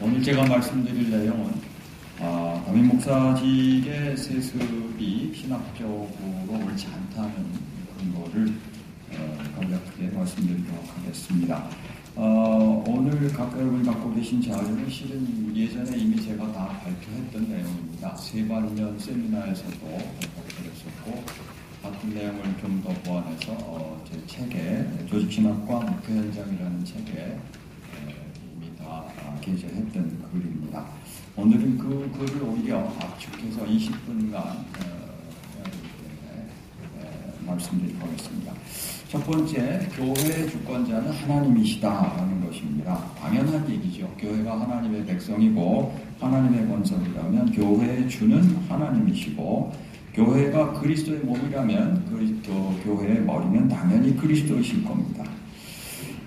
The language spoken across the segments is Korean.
오늘 제가 말씀드릴 내용은 아, 담임 목사직의 세습이 신학적으로 옳지 않다는 그런 거를 어, 간략하게 말씀드리도록 하겠습니다. 어, 오늘 각 여러분이 갖고 계신 자료는 실은 예전에 이미 제가 다 발표했던 내용입니다. 세반년 세미나에서도 발표했었고 같은 내용을 좀 더 보완해서 어, 제 책에 조직신학과 목표 현장이라는 책에 게재했던 글입니다. 오늘은 그 글을 오히려 압축해서 20분간 어, 말씀드리도록 하겠습니다. 첫 번째, 교회의 주권자는 하나님이시다라는 것입니다. 당연한 얘기죠. 교회가 하나님의 백성이고 하나님의 건설이라면 교회의 주는 하나님이시고 교회가 그리스도의 몸이라면 그리스도 교회의 머리는 당연히 그리스도이실 겁니다.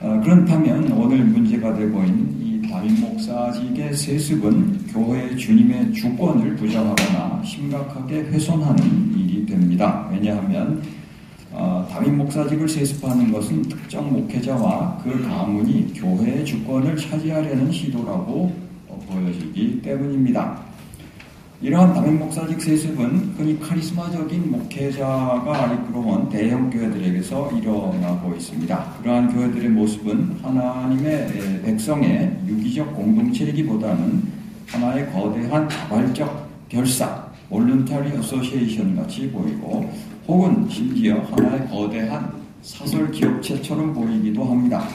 어, 그렇다면 오늘 문제가 되고 있는 이 담임 목사직의 세습은 교회의 주님의 주권을 부정하거나 심각하게 훼손하는 일이 됩니다. 왜냐하면 어, 담임 목사직을 세습하는 것은 특정 목회자와 그 가문이 교회의 주권을 차지하려는 시도라고 어, 보여지기 때문입니다. 이러한 담임 목사직 세습은 흔히 카리스마적인 목회자가 이끌어온 대형 교회들에게서 일어나고 있습니다. 그러한 교회들의 모습은 하나님의 백성의 유기적 공동체이기보다는 하나의 거대한 자발적 결사, voluntary association 같이 보이고 혹은 심지어 하나의 거대한 사설 기업체처럼 보이기도 합니다.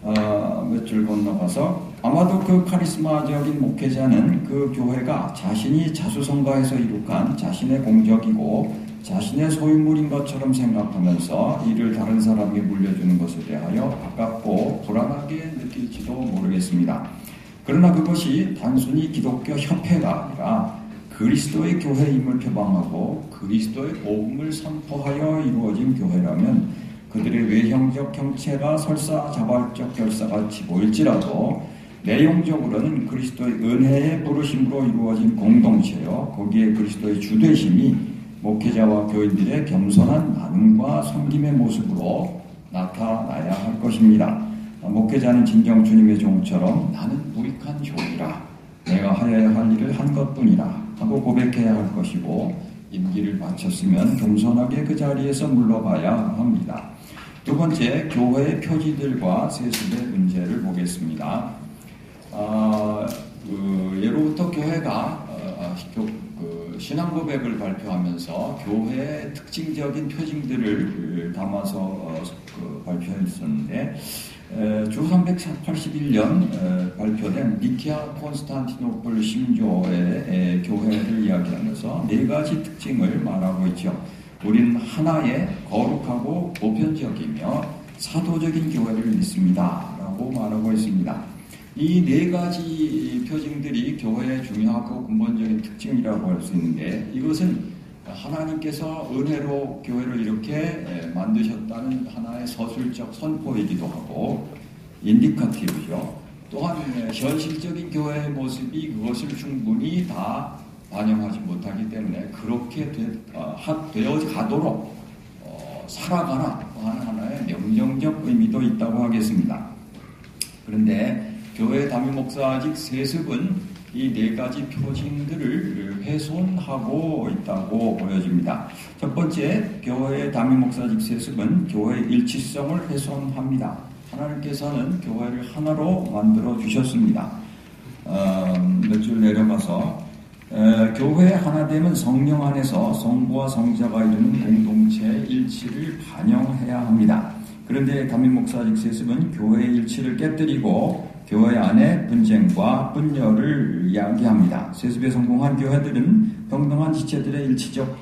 어, 몇줄 건너가서 아마도 그 카리스마적인 목회자는 그 교회가 자신이 자수성가해서 이룩한 자신의 공적이고 자신의 소유물인 것처럼 생각하면서 이를 다른 사람에게 물려주는 것에 대하여 아깝고 불안하게 느낄지도 모르겠습니다. 그러나 그것이 단순히 기독교 협회가 아니라 그리스도의 교회임을 표방하고 그리스도의 복음을 선포하여 이루어진 교회라면 그들의 외형적 형체가 설사 자발적 결사같이 보일지라도 내용적으로는 그리스도의 은혜의 부르심으로 이루어진 공동체요 거기에 그리스도의 주되심이 목회자와 교인들의 겸손한 나눔과 섬김의 모습으로 나타나야 할 것입니다. 목회자는 진정 주님의 종처럼 나는 무익한 종이라 내가 하여야 할 일을 한 것뿐이라 하고 고백해야 할 것이고 임기를 마쳤으면 겸손하게 그 자리에서 물러가야 합니다. 두 번째, 교회의 표지들과 세습의 문제를 보겠습니다. 아, 그 예로부터 교회가 어, 그 신앙 고백을 발표하면서 교회의 특징적인 표징들을 담아서 어, 그 발표했었는데 주 381년 발표된 니키아 콘스탄티노플 신조의 교회를 이야기하면서 네 가지 특징을 말하고 있죠. 우리는 하나의 거룩하고 보편적이며 사도적인 교회를 믿습니다. 라고 말하고 있습니다. 이 네 가지 표징들이 교회의 중요하고 근본적인 특징이라고 할 수 있는데 이것은 하나님께서 은혜로 교회를 이렇게 만드셨다는 하나의 서술적 선포이기도 하고 인디카티브죠. 또한 현실적인 교회의 모습이 그것을 충분히 다 반영하지 못하기 때문에 그렇게 되, 어, 어 가도록 어, 살아가라 하는 하나의 명령적 의미도 있다고 하겠습니다. 그런데 교회 담임 목사직 세습은 이 네 가지 표징들을 훼손하고 있다고 보여집니다. 첫 번째, 교회의 담임 목사직 세습은 교회의 일치성을 훼손합니다. 하나님께서는 교회를 하나로 만들어 주셨습니다. 어, 몇줄 내려가서 에, 교회 하나됨은 성령 안에서 성부와 성자가 이루는 공동체 일치를 반영해야 합니다. 그런데 담임 목사직 세습은 교회의 일치를 깨뜨리고 교회 안에 분쟁과 분열을 이야기합니다. 세습에 성공한 교회들은 평등한 지체들의 일치적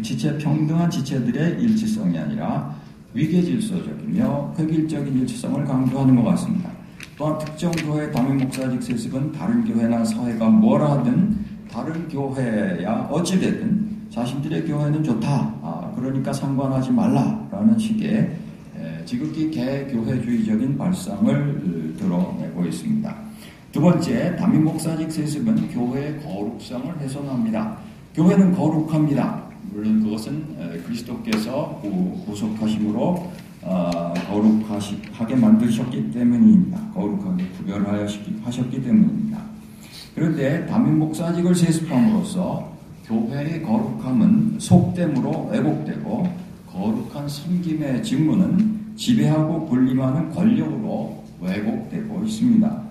지체 평등한 지체들의 일치성이 아니라 위계 질서적이며 획일적인 일치성을 강조하는 것 같습니다. 또한 특정 교회 담임 목사직 세습은 다른 교회나 사회가 뭐라 하든 다른 교회야 어찌되든 자신들의 교회는 좋다. 아, 그러니까 상관하지 말라라는 식의 지극히 개교회주의적인 발상을 드러내고 있습니다. 두 번째, 담임 목사직 세습은 교회의 거룩성을 훼손합니다. 교회는 거룩합니다. 물론 그것은 그리스도께서 구속하심으로 어, 거룩하게 만드셨기 때문입니다. 거룩하게 구별하시기 세습하셨기 때문입니다. 그런데 담임 목사직을 세습함으로써 교회의 거룩함은 속됨으로 왜곡되고 거룩한 섬김의 직무는 지배하고 군림하는 권력으로 왜곡되고 있습니다.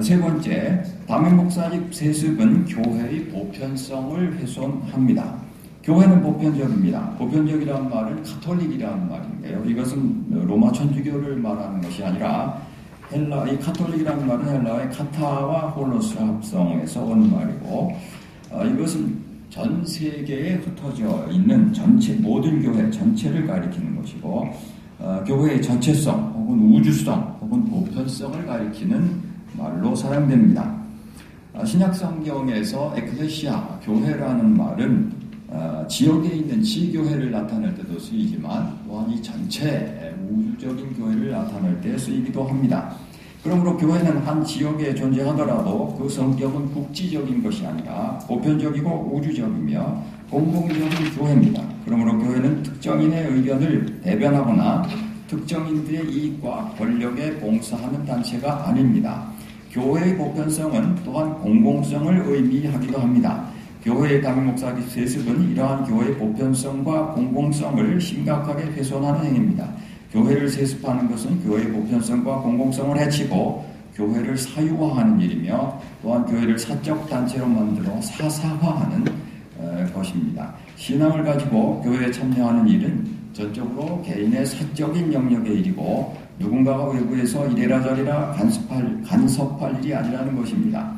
세 번째, 담임 목사직 세습은 교회의 보편성을 훼손합니다. 교회는 보편적입니다. 보편적이라는 말은 카톨릭이라는 말인데요. 이것은 로마 천주교를 말하는 것이 아니라 헬라, 이 카톨릭이라는 말은 헬라의 κατά와 ὅλος 합성에서 온 말이고, 어, 이것은 전 세계에 흩어져 있는 전체, 모든 교회 전체를 가리키는 것이고, 어, 교회의 전체성 혹은 우주성 혹은 보편성을 가리키는 말로 사용됩니다. 어, 신약 성경에서 에클레시아, 교회라는 말은 어, 지역에 있는 지교회를 나타낼 때도 쓰이지만 또한 이 전체 우주적인 교회를 나타낼 때 쓰이기도 합니다. 그러므로 교회는 한 지역에 존재하더라도 그 성격은 국지적인 것이 아니라 보편적이고 우주적이며 공공적인 교회입니다. 그러므로 교회는 특정인의 의견을 대변하거나 특정인들의 이익과 권력에 봉사하는 단체가 아닙니다. 교회의 보편성은 또한 공공성을 의미하기도 합니다. 교회의 담임 목사기 세습은 이러한 교회의 보편성과 공공성을 심각하게 훼손하는 행위입니다. 교회를 세습하는 것은 교회의 보편성과 공공성을 해치고 교회를 사유화하는 일이며 또한 교회를 사적 단체로 만들어 사사화하는 것입니다. 신앙을 가지고 교회에 참여하는 일은 전적으로 개인의 사적인 영역의 일이고 누군가가 외부에서 이래라 저래라 간섭할, 간섭할 일이 아니라는 것입니다.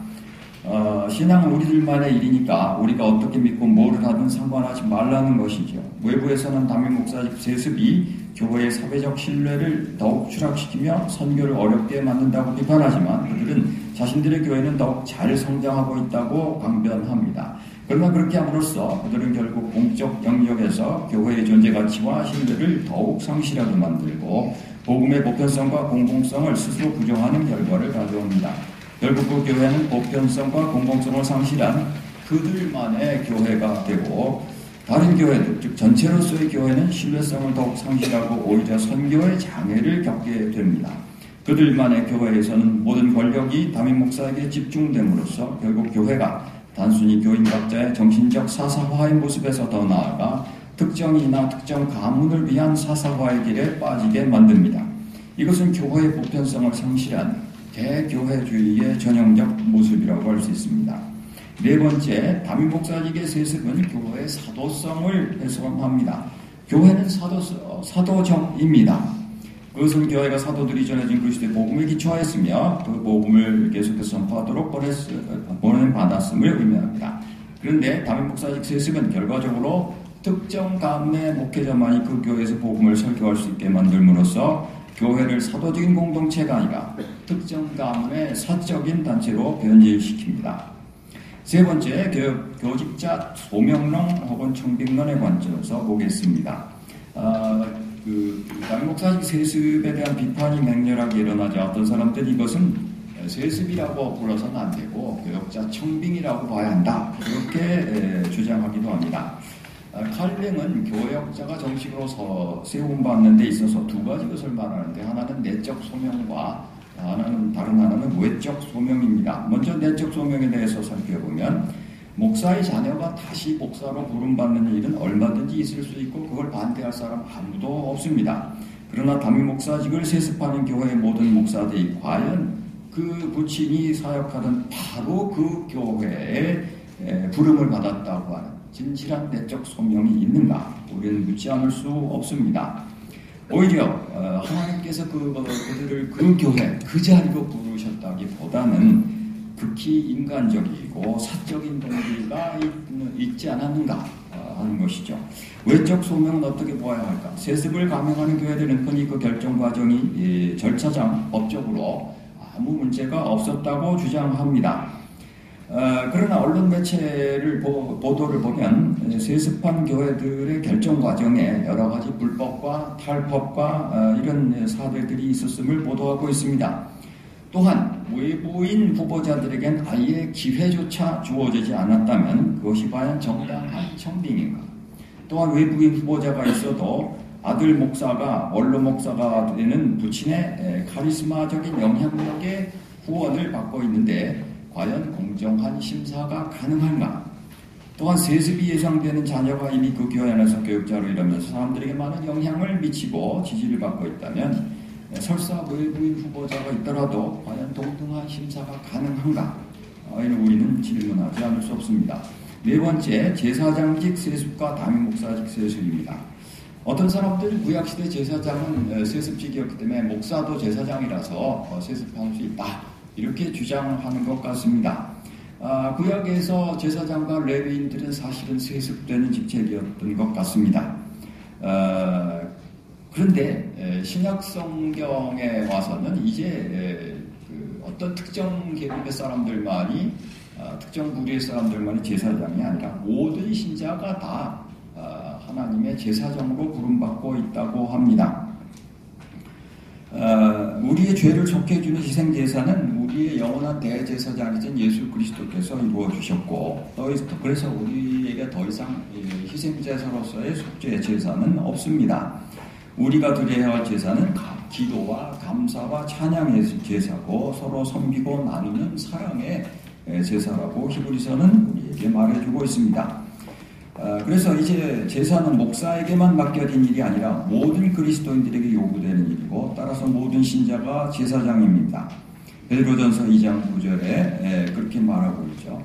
어, 신앙은 우리들만의 일이니까 우리가 어떻게 믿고 뭐를 하든 상관하지 말라는 것이죠. 외부에서는 담임 목사직 세습이 교회의 사회적 신뢰를 더욱 추락시키며 선교를 어렵게 만든다고 비판하지만 그들은 자신들의 교회는 더욱 잘 성장하고 있다고 강변합니다. 그러나 그렇게 함으로써 그들은 결국 공적 영역에서 교회의 존재 가치와 신뢰를 더욱 상실하게 만들고 복음의 보편성과 공공성을 스스로 부정하는 결과를 가져옵니다. 결국 그 교회는 보편성과 공공성을 상실한 그들만의 교회가 되고 다른 교회들, 즉 전체로서의 교회는 신뢰성을 더욱 상실하고 오히려 선교의 장애를 겪게 됩니다. 그들만의 교회에서는 모든 권력이 담임 목사에게 집중됨으로써 결국 교회가 단순히 교인 각자의 정신적 사사화의 모습에서 더 나아가 특정이나 특정 가문을 위한 사사화의 길에 빠지게 만듭니다. 이것은 교회의 보편성을 상실한 대교회주의의 전형적 모습이라고 할 수 있습니다. 네 번째, 담임 목사직의 세습은 교회의 사도성을 훼손합니다. 교회는 사도, 사도정입니다. 그것은 교회가 사도들이 전해진 그리스도의 복음에 기초하였으며 그 복음을 계속해서 선포하도록 보낸 받았음을 의미합니다. 그런데 담임 목사직 세습은 결과적으로 특정 가문의 목회자만이 그 교회에서 복음을 설교할 수 있게 만들므로써 교회를 사도적인 공동체가 아니라 특정 가문의 사적인 단체로 변질시킵니다. 세 번째, 교, 직자 소명론 혹은 청빙론의 관점에서 보겠습니다. 어, 그, 담임 목사직 세습에 대한 비판이 맹렬하게 일어나자 어떤 사람들이 이것은 세습이라고 불러서는 안 되고 교역자 청빙이라고 봐야 한다. 그렇게 주장하기도 합니다. 칼뱅은 교역자가 정식으로 세움받는 데 있어서 두 가지 것을 말하는데 하나는 내적 소명과 하나는 다른 하나는 외적 소명입니다. 먼저 내적 소명에 대해서 살펴보면 목사의 자녀가 다시 목사로 부름받는 일은 얼마든지 있을 수 있고 그걸 반대할 사람 아무도 없습니다. 그러나 담임 목사직을 세습하는 교회의 모든 목사들이 과연 그 부친이 사역하던 바로 그 교회에 부름을 받았다고 하는 진실한 내적 소명이 있는가? 우리는 묻지 않을 수 없습니다. 오히려 어, 하나님께서 그, 어, 그들을 그 교회, 그 자리로 부르셨다기보다는 극히 인간적이고 사적인 동기가 있, 지 않았는가 어, 하는 것이죠. 외적 소명은 어떻게 보아야 할까? 세습을 감행하는 교회들은 흔히 그 결정 과정이 절차상 법적으로 아무 문제가 없었다고 주장합니다. 어, 그러나 언론 매체를 보, 도를 보면 세습한 교회들의 결정 과정에 여러 가지 불법과 탈법과 어, 이런 사례들이 있었음을 보도하고 있습니다. 또한 외부인 후보자들에겐 아예 기회조차 주어지지 않았다면 그것이 과연 정당한 청빙인가? 또한 외부인 후보자가 있어도 아들 목사가 원로 목사가 되는 부친의 카리스마적인 영향력에 후원을 받고 있는데 과연 공정한 심사가 가능한가? 또한 세습이 예상되는 자녀가 이미 그 교회 안에서 교육자로 일하면서 사람들에게 많은 영향을 미치고 지지를 받고 있다면 설사 외부인 후보자가 있더라도 과연 동등한 심사가 가능한가? 어, 이는 우리는 질문하지 않을 수 없습니다. 네 번째, 제사장직 세습과 담임 목사직 세습입니다. 어떤 사람들 구약시대 제사장은 세습직이었기 때문에 목사도 제사장이라서 어, 세습할 수 있다. 이렇게 주장하는 것 같습니다. 아, 구약에서 제사장과 레위인들은 사실은 세습되는 직책이었던 것 같습니다. 아, 그런데 신약 성경에 와서는 이제 그 어떤 특정 계급의 사람들만이 아, 특정 부류의 사람들만이 제사장이 아니라 모든 신자가 다 아, 하나님의 제사장으로 부름받고 있다고 합니다. 어, 우리의 죄를 속해주는 희생제사는 우리의 영원한 대제사장이신 예수 그리스도께서 이루어 주셨고, 그래서 우리에게 더 이상 희생제사로서의 속죄 제사는 없습니다. 우리가 드려야 할 제사는 기도와 감사와 찬양의 제사고 서로 섬기고 나누는 사랑의 제사라고 히브리서는 우리에게 말해주고 있습니다. 어, 그래서 이제 제사는 목사에게만 맡겨진 일이 아니라 모든 그리스도인들에게 요구되는 일이고 따라서 모든 신자가 제사장입니다. 베드로전서 2장 9절에 그렇게 말하고 있죠.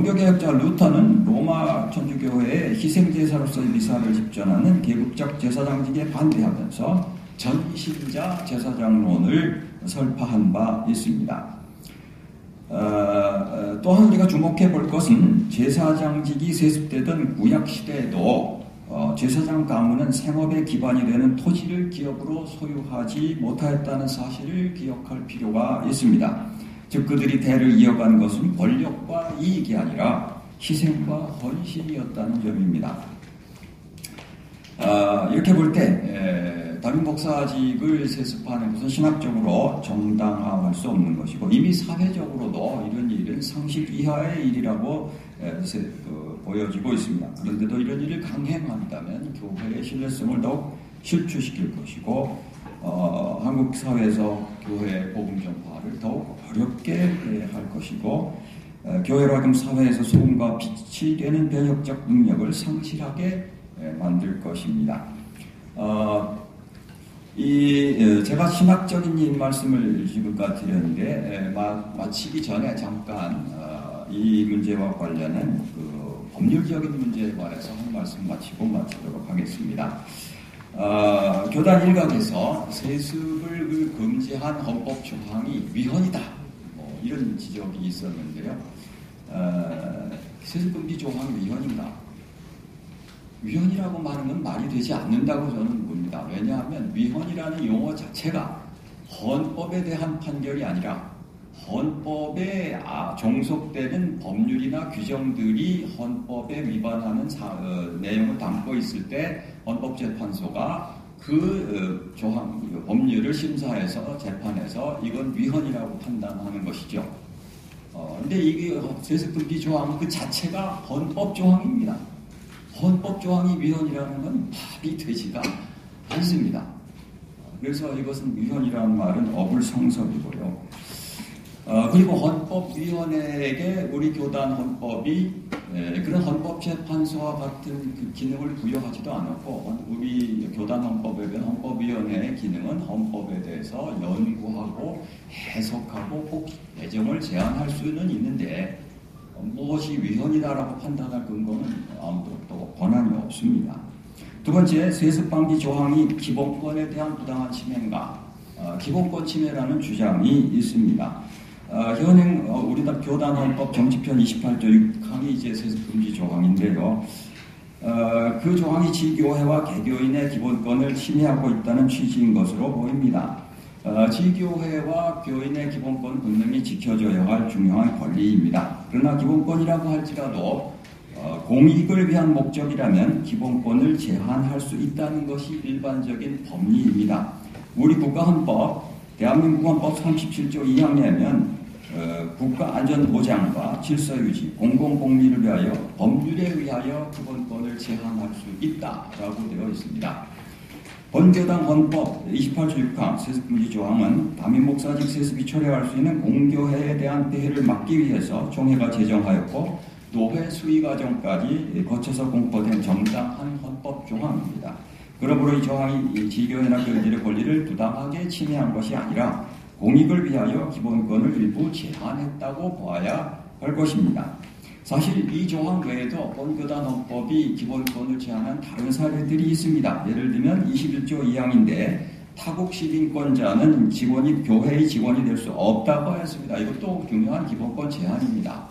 어, 종교개혁자 루터는 로마 천주교회의 희생제사로서의 미사를 집전하는 계급적 제사장직에 반대하면서 전신자 제사장론을 설파한 바 있습니다. 어, 어, 또한 우리가 주목해 볼 것은 제사장직이 세습되던 구약 시대에도 어, 제사장 가문은 생업의 기반이 되는 토지를 기업으로 소유하지 못하였다는 사실을 기억할 필요가 있습니다. 즉 그들이 대를 이어간 것은 권력과 이익이 아니라 희생과 헌신이었다는 점입니다. 어, 이렇게 볼때 담임 목사직을 세습하는 것은 신학적으로 정당화할 수 없는 것이고 이미 사회적으로도 이런 일은 상식 이하의 일이라고 그, 보여지고 있습니다. 그런데도 이런 일을 강행한다면 교회의 신뢰성을 더욱 실추시킬 것이고 어, 한국 사회에서 교회 복음 전파 를 더욱 어렵게 할 것이고 어, 교회로 하여금 사회에서 소금과 빛이 되는 변혁적 능력을 상실하게 만들 것입니다. 어, 이 어, 제가 신학적인 말씀을 지금까지 드렸는데 마, 치기 전에 잠깐 어, 이 문제와 관련한 그 법률적인 문제에 관해서 한 말씀 마치고 마치도록 하겠습니다. 어, 교단 일각에서 세습을 그 금지한 헌법 조항이 위헌이다. 뭐 이런 지적이 있었는데요. 어, 세습 금지 조항이 위헌인가? 위헌이라고 말하는 건 말이 되지 않는다고 저는 봅니다. 왜냐하면 위헌이라는 용어 자체가 헌법에 대한 판결이 아니라 헌법에 아, 종속되는 법률이나 규정들이 헌법에 위반하는 사, 어, 내용을 담고 있을 때 헌법재판소가 그 어, 조항, 그 법률을 심사해서 재판해서 이건 위헌이라고 판단하는 것이죠. 어, 근데 이게 세습금지 조항 그 자체가 헌법 조항입니다. 헌법 조항이 위헌이라는 건 답이 되지가 않습니다. 그래서 이것은 위헌이라는 말은 어불성설이고요. 어, 그리고 헌법위원회에게 우리 교단 헌법이 예, 그런 헌법재판소와 같은 그 기능을 부여하지도 않았고 우리 교단 헌법에 대한 헌법위원회의 기능은 헌법에 대해서 연구하고 해석하고 꼭 개정을 제안할 수는 있는데 무엇이 위헌이다라고 판단할 근거는 아무도 또 권한이 없습니다. 두 번째, 세습방지 조항이 기본권에 대한 부당한 침해인가? 어, 기본권 침해라는 주장이 있습니다. 어, 현행 어, 우리나라 교단헌법 정치편 28조 6항이 이제 세습금지 조항인데요. 어, 그 조항이 지교회와 개교인의 기본권을 침해하고 있다는 취지인 것으로 보입니다. 어, 지교회와 교인의 기본권 분명히 지켜져야 할 중요한 권리입니다. 그러나 기본권이라고 할지라도 어, 공익을 위한 목적이라면 기본권을 제한할 수 있다는 것이 일반적인 법리입니다. 우리 국가헌법, 대한민국 헌법 37조 2항에는 어, 국가 안전 보장과 질서 유지, 공공복리를 위하여 법률에 의하여 기본권을 제한할 수 있다라고 되어 있습니다. 본교당 헌법 28조 6항 세습금지 조항은 담임 목사직 세습이 초래할 수 있는 공교회에 대한 폐해를 막기 위해서 총회가 제정하였고 노회 수의 과정까지 거쳐서 공포된 정당한 헌법 조항입니다. 그러므로 이 조항이 지교회나 교회들의 권리를 부당하게 침해한 것이 아니라 공익을 위하여 기본권을 일부 제한했다고 보아야 할 것입니다. 사실 이 조항 외에도 본교단 헌법이 기본권을 제한한 다른 사례들이 있습니다. 예를 들면 21조 2항인데 타국 시민권자는 직원이 교회의 직원이 될 수 없다고 했습니다. 이것도 중요한 기본권 제한입니다.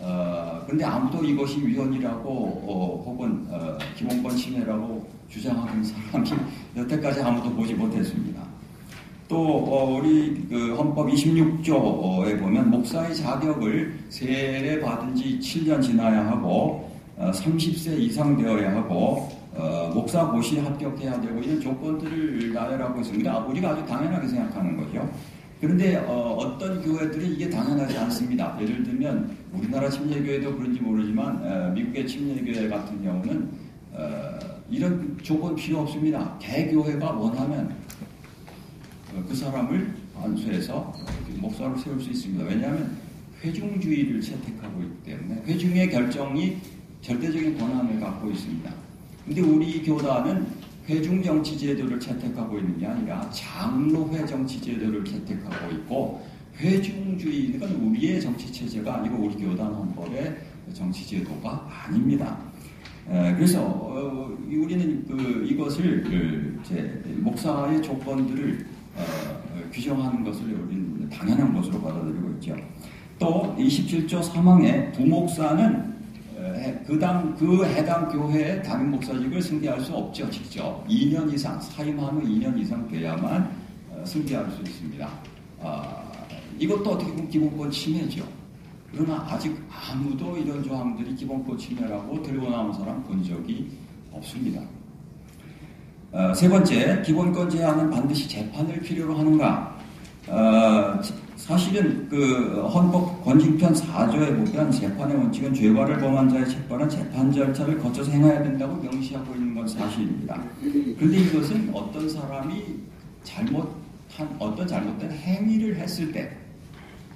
어, 근데 아무도 이것이 위헌이라고 어, 혹은 어, 기본권 침해라고 주장하는 사람이 여태까지 아무도 보지 못했습니다. 또 어, 우리 그 헌법 26조에 보면 목사의 자격을 세례 받은 지 7년 지나야 하고 30세 어, 이상 되어야 하고 어, 목사 고시 합격해야 되고 이런 조건들을 나열하고 있습니다. 우리가 아주 당연하게 생각하는 거죠. 그런데 어, 떤 교회들이 이게 당연하지 않습니다. 예를 들면 우리나라 침례교회도 그런지 모르지만 어, 미국의 침례교회 같은 경우는 어, 이런 조건 필요 없습니다. 개교회가 원하면 어, 그 사람을 안수해서 목사로 세울 수 있습니다. 왜냐하면 회중주의를 채택하고 있기 때문에 회중의 결정이 절대적인 권한을 갖고 있습니다. 근데 우리 교단은 회중 정치 제도를 채택하고 있는 게 아니라 장로회 정치 제도를 채택하고 있고 회중주의 이건 우리의 정치 체제가 아니고 우리 교단 헌법의 정치 제도가 아닙니다. 그래서 어, 우리는 그 이것을 그 목사의 조건들을 어, 규정하는 것을 우리는 당연한 것으로 받아들이고 있죠. 또 27조 3항에 부목사는 그당 그 해당 교회의 담임 목사직을 승계할 수 없죠. 직접 2년 이상 사임한 후 2년 이상 돼야만 어, 승계할 수 있습니다. 아, 이것도 어떻게 보면 기본권 침해죠. 그러나 아직 아무도 이런 조항들이 기본권 침해라고 들고 나온 사람 본 적이 없습니다. 어, 세 번째, 기본권 제한은 반드시 재판을 필요로 하는가? 어, 사실은 그 헌법 권징편 4조에 보면 재판의 원칙은 죄과를 범한 자의 재판은 재판 절차를 거쳐서 행해야 된다고 명시하고 있는 건 사실입니다. 그런데 이것은 어떤 사람이 잘못한 어떤 잘못된 행위를 했을 때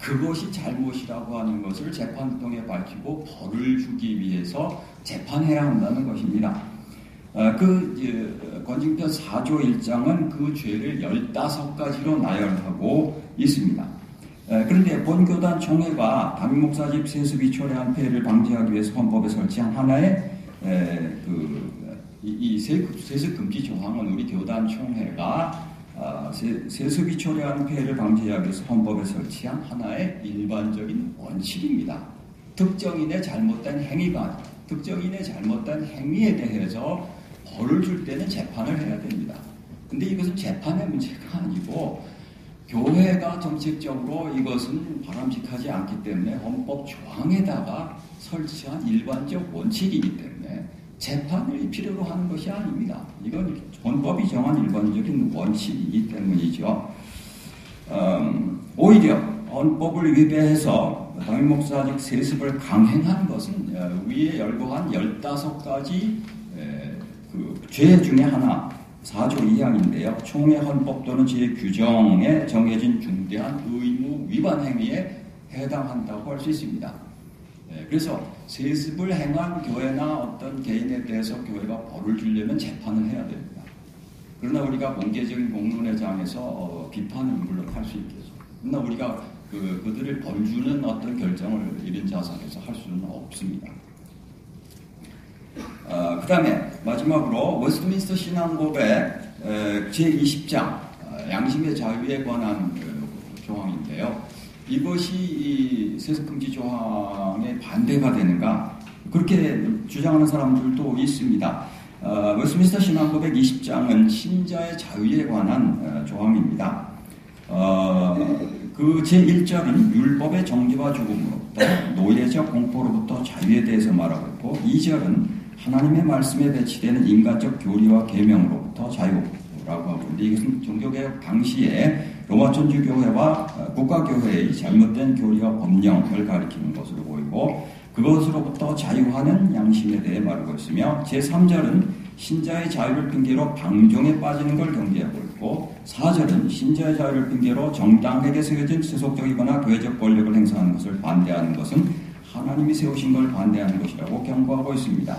그것이 잘못이라고 하는 것을 재판을 통해 밝히고 벌을 주기 위해서 재판해야 한다는 것입니다. 어, 그 권징편 4조 1장은 그 죄를 15가지로 나열하고 있습니다. 그런데 본교단 총회가 담임목사집 세습이 초래한 폐해를 방지하기 위해서 헌법에 설치한 하나의 그, 이 세습 금지 조항은 우리 교단 총회가 아, 세습이 초래하는 폐해를 방지하기 위해서 헌법에 설치한 하나의 일반적인 원칙입니다. 특정인의 잘못된 행위가 특정인의 잘못된 행위에 대해서 벌을 줄 때는 재판을 해야 됩니다. 근데 이것은 재판의 문제가 아니고 교회가 정책적으로 이것은 바람직하지 않기 때문에 헌법 조항에다가 설치한 일반적 원칙이기 때문에 재판을 필요로 하는 것이 아닙니다. 이건 헌법이 정한 일반적인 원칙이기 때문이죠. 음, 오히려 헌법을 위배해서 담임 목사직 세습을 강행한 것은 어, 위에 열거한 15가지 그 죄 중에 하나 4조 2항인데요. 총회 헌법 또는 제 규정에 정해진 중대한 의무 위반 행위에 해당한다고 할 수 있습니다. 네, 그래서 세습을 행한 교회나 어떤 개인에 대해서 교회가 벌을 주려면 재판을 해야 됩니다. 그러나 우리가 공개적인 공론회장에서 어, 비판을 물론 할 수 있겠죠. 그러나 우리가 그, 그들을 벌 주는 어떤 결정을 이런 자산에서 할 수는 없습니다. 어, 그 다음에 마지막으로 웨스트민스터 신앙법의 제20장 어, 양심의 자유에 관한 그 조항인데요. 이것이 세습금지 조항에 반대가 되는가? 그렇게 주장하는 사람들도 있습니다. 어, 웨스트민스터 신앙법의 20장은 신자의 자유에 관한 어, 조항입니다. 어, 그 제1절은 율법의 정죄와 죽음으로부터 노예적 공포로부터 자유에 대해서 말하고 있고 2절은 하나님의 말씀에 배치되는 인간적 교리와 계명으로부터 자유라고 하고 있는데 이것은 종교개혁 당시에 로마 천주교회와 국가교회의 잘못된 교리와 법령을 가리키는 것으로 보이고 그것으로부터 자유하는 양심에 대해 말하고 있으며 제3절은 신자의 자유를 핑계로 방종에 빠지는 걸 경계하고 있고 4절은 신자의 자유를 핑계로 정당에게 세워진 세속적이거나 교회적 권력을 행사하는 것을 반대하는 것은 하나님이 세우신 걸 반대하는 것이라고 경고하고 있습니다.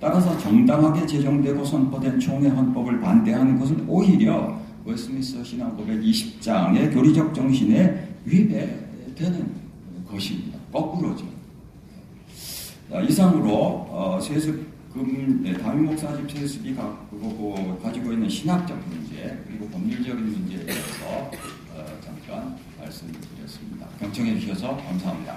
따라서 정당하게 제정되고 선포된 총회 헌법을 반대하는 것은 오히려 웨스미스 신앙법의 20장의 교리적 정신에 위배되는 것입니다. 거꾸로죠. 이상으로 어, 세습 금 네, 담임 목사님 세습이 가지고, 가지고 있는 신학적 문제 그리고 법률적인 문제에 대해서 어, 잠깐 말씀드렸습니다. 경청해 주셔서 감사합니다.